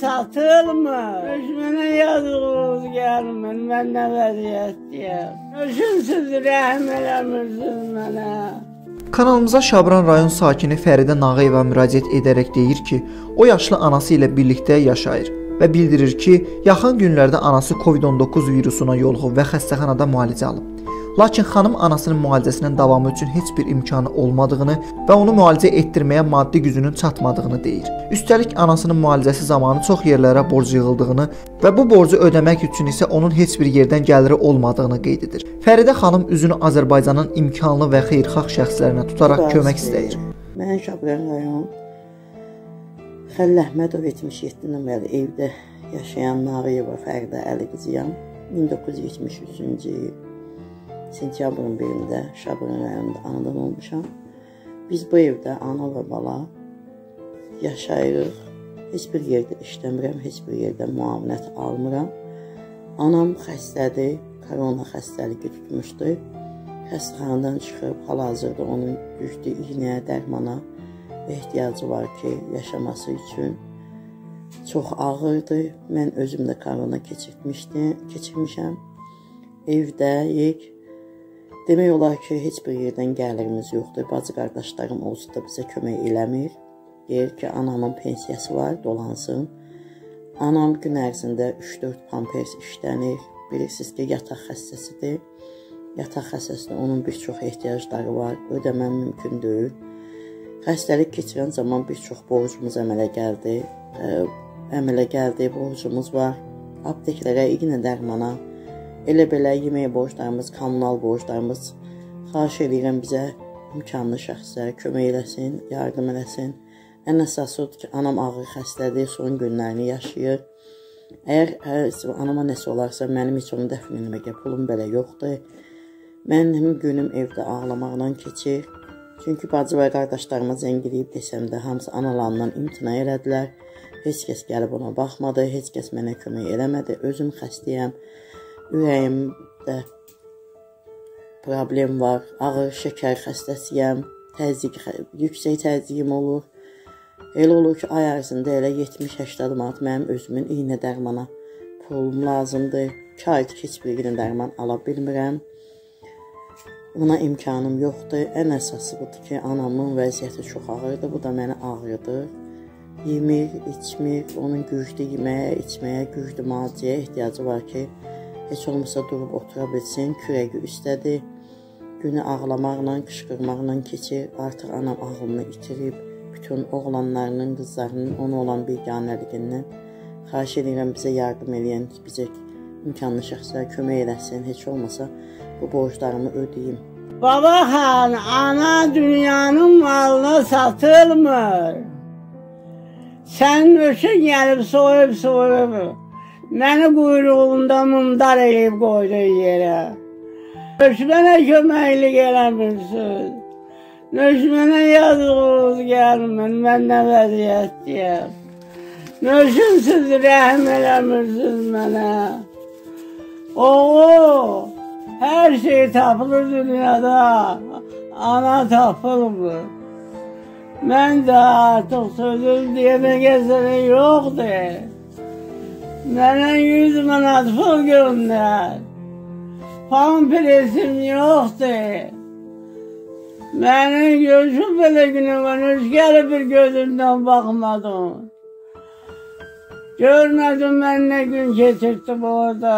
satılmır. Düşmənə yazığınız gəlmir, mən nə vəziyyətdəyəm. Düşünsüz rəhm eləmirsiniz mənə. Kanalımıza Şabran rayon sakini Fəridə Nağıyeva müraciət edərək deyir ki, o yaşlı anası ilə birlikdə yaşayır və bildirir ki, yaxın günlərdə anası COVID-19 virusuna yoluxub və xəstəxanada müalicə alıb. Lakin xanım anasının müalicəsinin davamı üçün heç bir imkanı olmadığını və onu müalicə etdirməyə maddi gücünün çatmadığını deyir. Üstəlik anasının müalicəsi zamanı çox yerlərə borc yığıldığını və bu borcu ödəmək üçün isə onun heç bir yerdən gəliri olmadığını qeyd edir. Fəridə xanım üzünü Azərbaycanın imkanlı və xeyirxah şəxslərinə tutaraq kömək istəyir. Mən Şabran rayon Xəlil Əhmədov 77 nömrəli evdə yaşayan Nağıyeva Fərdə Əli qızıyam. 1973-cü il sentyabrın 1-də Şabran rayonunda anadan olmuşam. Biz bu evdə ana və bala yaşayırıq. Heç bir yerdə işləmirəm, heç bir yerdə müavinət almıram. Anam xəstədir, korona xəstəliyi tutmuşdu. Xəstəxanadan çıxıb hal-hazırda onun güclü iynəyə, dərmana ehtiyacı var ki, yaşaması üçün çox ağırdır. Mən özüm də korona keçirmişdim, keçirmişəm. Evdəyik. Demək olar ki, heç bir yerdən gəlirimiz yoxdur. Bacı qardaşlarım olsa da bizə kömək eləmir. Deyir ki, anamın pensiyası var, dolansın. Anam gün ərzində 3-4 pampers işlənir. Bilirsiniz ki, yataq xəstəsidir. Yataq xəstəsində onun bir çox ehtiyacları var. Ödəməm mümkün deyil. Xəstəlik keçirən zaman bir çox borcumuz əmələ gəldi. Əmələ gəldi, borcumuz var. Apteklərə, iğnə dərmana, Elə belə yemək borclarımız, kommunal borclarımız xahiş edirəm bizə imkanlı şəxslər kömək eləsin, yardım eləsin. Ən əsası odur ki, anam ağır xəstədir, son günlərini yaşayır. Əgər hər anama nəsə olarsa, mənim heç onu dəfn etməyə pulum belə yoxdur. Mənim günüm evdə ağlamaqla keçir. Çünki bacı və qardaşlarıma zəng edib desəm də hamısı analarından imtina elədilər. Heç kəs gəlib ona baxmadı, heç kəs mənə kömək eləmədi. Özüm xəstəyəm ürəyimdə problem var, ağır şəkər xəstəsiyəm, təzyiq, yüksək təzyiqim olur. Elə olur ki, ay ərzində elə 70-80 manat mənim özümün iynə dərmana pulum lazımdır. 2 aydır heç bir iynə dərman ala bilmirəm. Buna imkanım yoxdur. Ən əsası budur ki, anamın vəziyyəti çox ağırdır. Bu da məni ağrıdır. Yemir, içmir, onun güclü yeməyə, içməyə, güclü müalicəyə ehtiyacı var ki, Heç olmasa durub otura bilsin, kürəyi üstədir. Günü ağlamaqla, qışqırmaqla keçir. Artıq anam ağlını itirib. Bütün oğlanlarının, qızlarının ona olan biganəliyindən xahiş edirəm bizə yardım edən, bizə imkanlı şəxslər kömək eləsin. Heç olmasa bu borclarımı ödəyim. Baba xan, ana dünyanın malına satılmır. Sən öşün gəlib soyub soyub. Məni quyruğunda mumdar eləyib qoydu yerə. Düşmənə köməklik eləmirsiniz. Düşmənə yazığınız gəlmir, mən nə vəziyyətdəyəm. Nöşünsüz rəhm eləmirsiniz mənə. Oğul, hər şey tapılır dünyada, ana tapılmır. Mən də artıq sözüm demək əsəri yoxdur. Mənə 100 manat pul göndər. Pampresim yoxdur. Mənim gözüm belə günə qonuş, gəlib bir gözümdən baxmadım. Görmədim mən nə gün keçirdim orada.